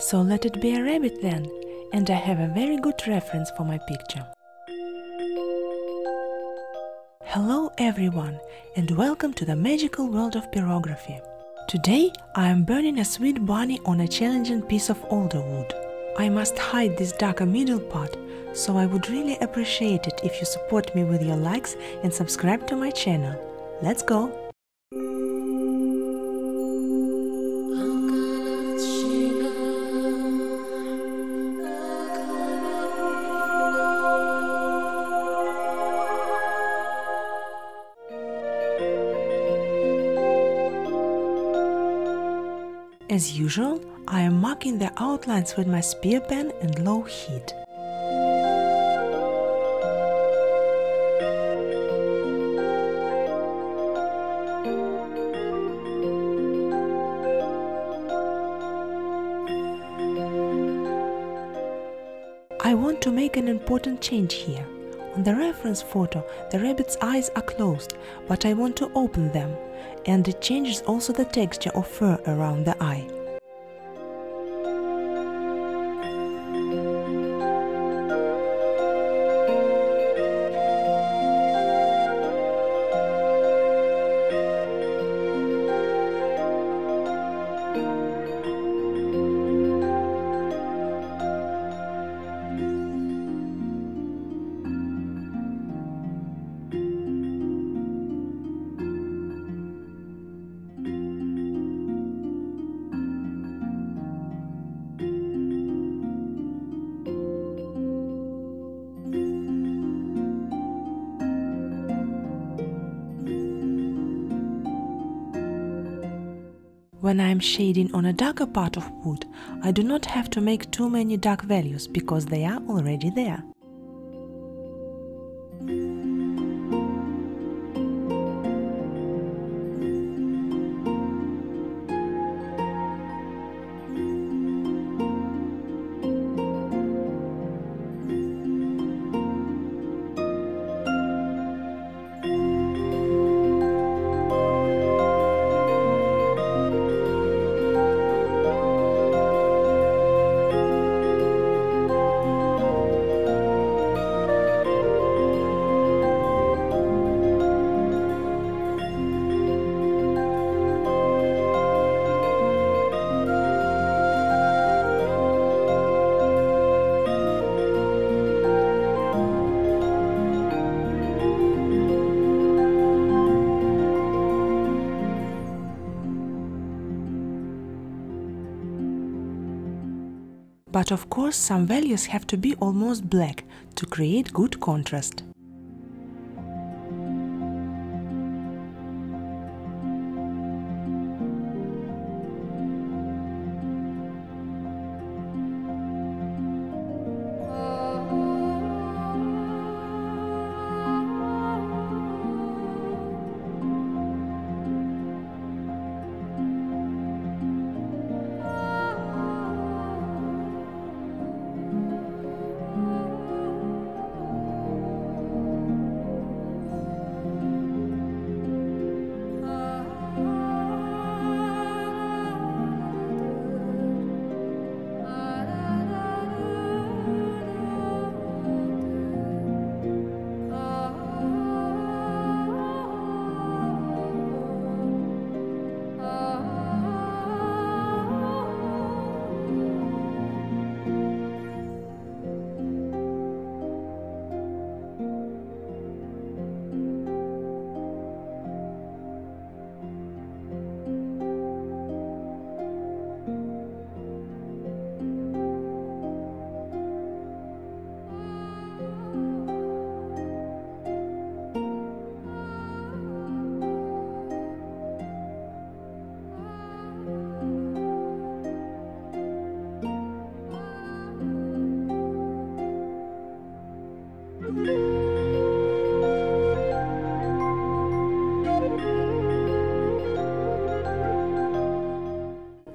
So let it be a rabbit then, and I have a very good reference for my picture. Hello everyone, and welcome to the magical world of pyrography. Today I am burning a sweet bunny on a challenging piece of alder wood. I must hide this darker middle part, so I would really appreciate it if you support me with your likes and subscribe to my channel. Let's go! As usual, I am marking the outlines with my spear pen and low heat. I want to make an important change here. On the reference photo, the rabbit's eyes are closed, but I want to open them, and it changes also the texture of fur around the eye. When I am shading on a darker part of wood, I do not have to make too many dark values because they are already there. But of course some values have to be almost black to create good contrast.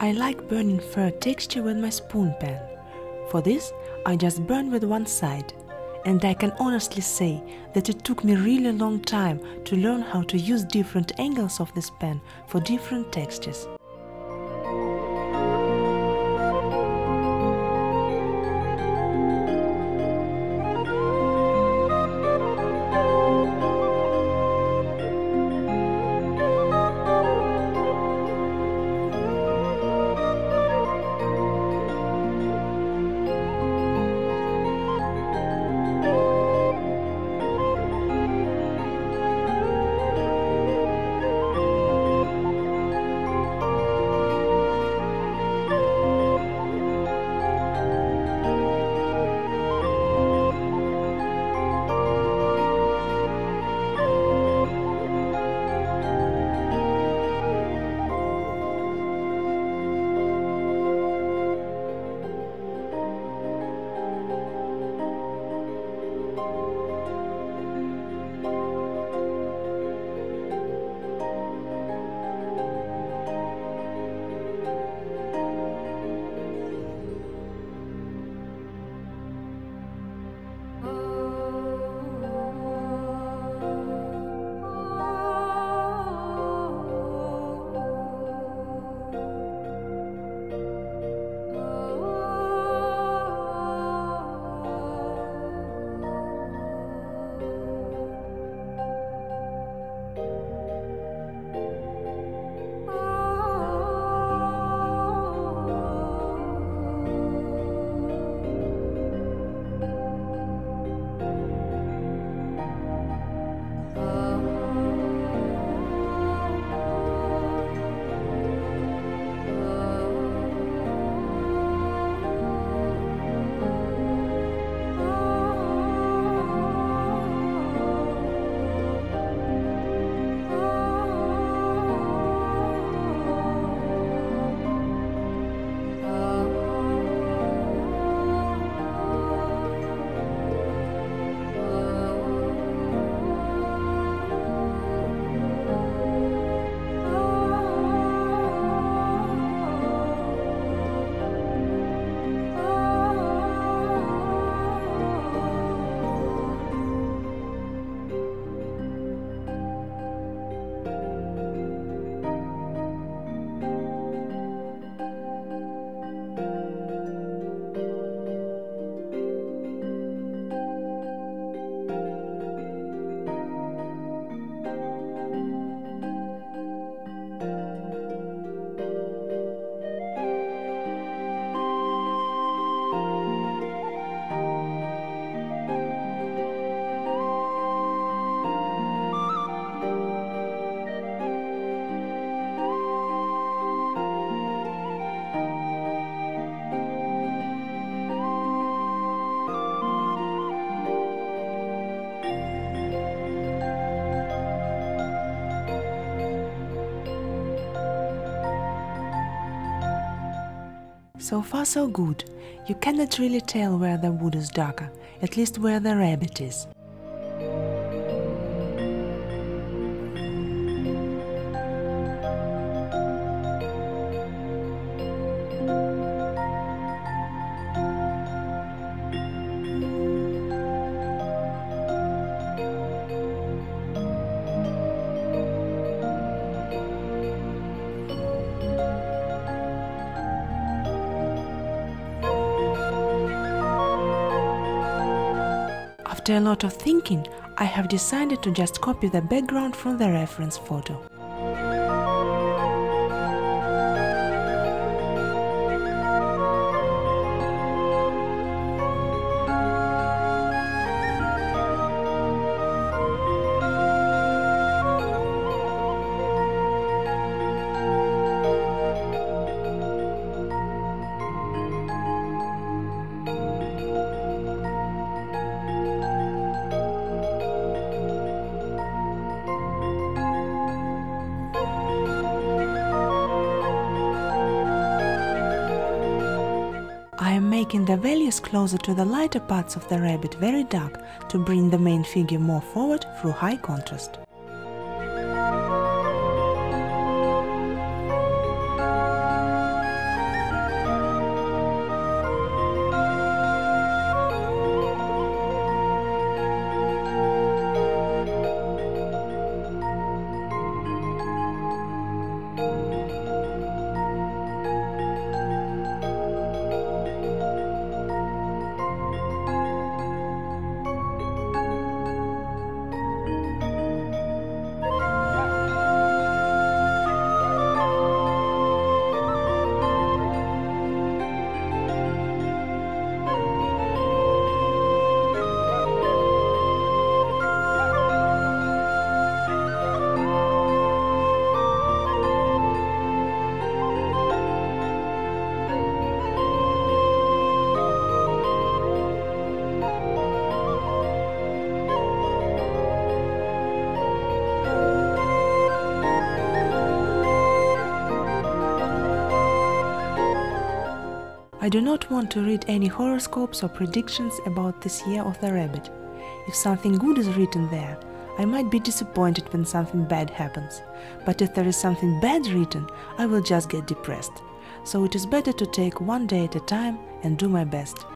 I like burning fur texture with my spoon pen. For this, I just burn with one side. And I can honestly say that it took me really long time to learn how to use different angles of this pen for different textures. So far so good. You cannot really tell where the wood is darker, at least where the rabbit is. After a lot of thinking, I have decided to just copy the background from the reference photo. Am making the values closer to the lighter parts of the rabbit very dark to bring the main figure more forward through high contrast. I do not want to read any horoscopes or predictions about this year of the rabbit. If something good is written there, I might be disappointed when something bad happens. But if there is something bad written, I will just get depressed. So it is better to take one day at a time and do my best.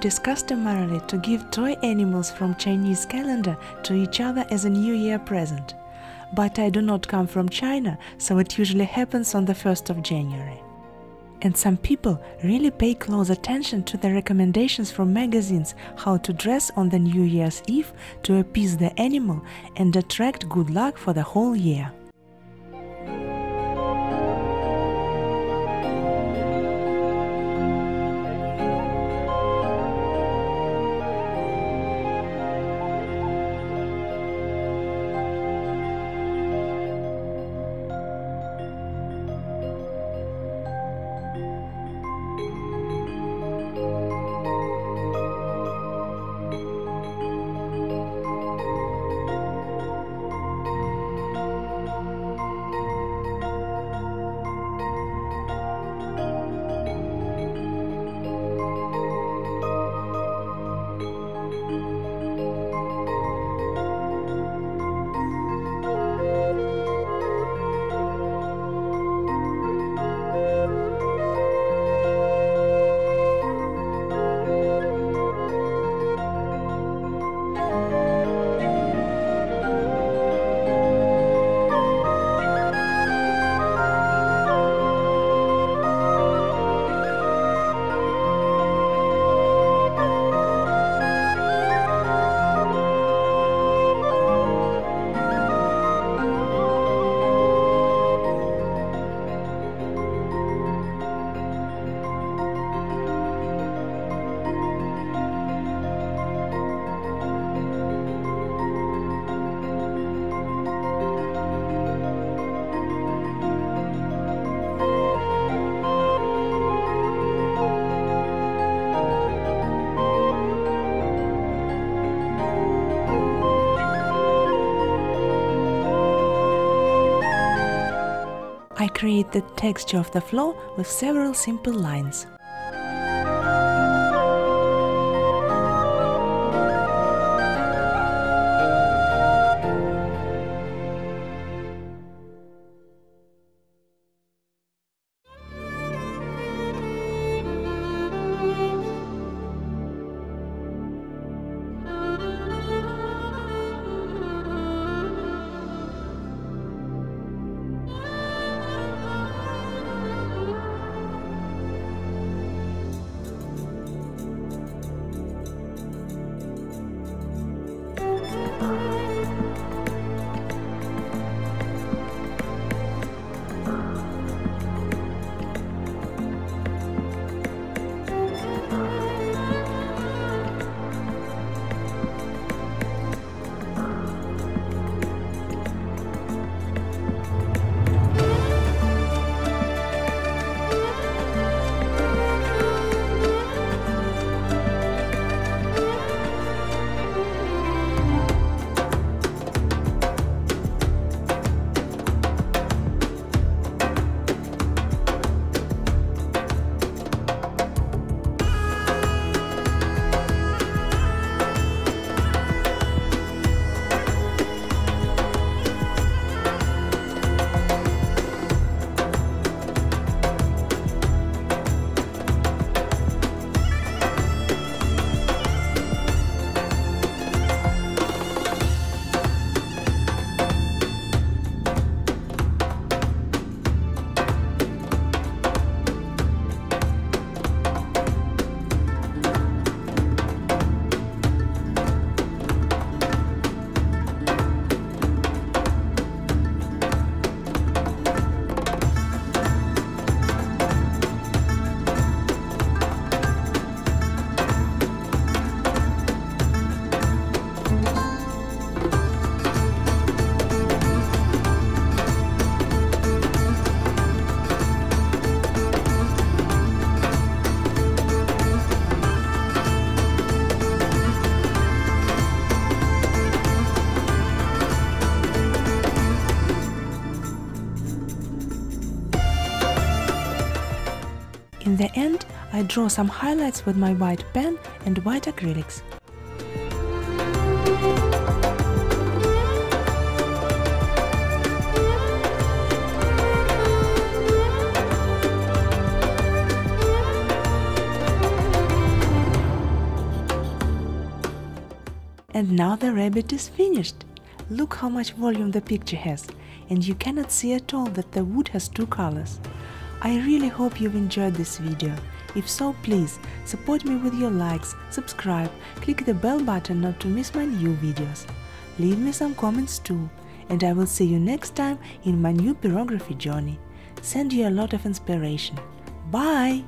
It is customarily to give toy animals from Chinese calendar to each other as a New Year present. But I do not come from China, so it usually happens on the 1st of January. And some people really pay close attention to the recommendations from magazines how to dress on the New Year's Eve to appease the animal and attract good luck for the whole year. The texture of the floor with several simple lines. The end, I draw some highlights with my white pen and white acrylics. And now the rabbit is finished. Look how much volume the picture has, and you cannot see at all that the wood has two colors. I really hope you've enjoyed this video. If so, please support me with your likes, subscribe, click the bell button not to miss my new videos. Leave me some comments too, and I will see you next time in my new pyrography journey. Send you a lot of inspiration. Bye!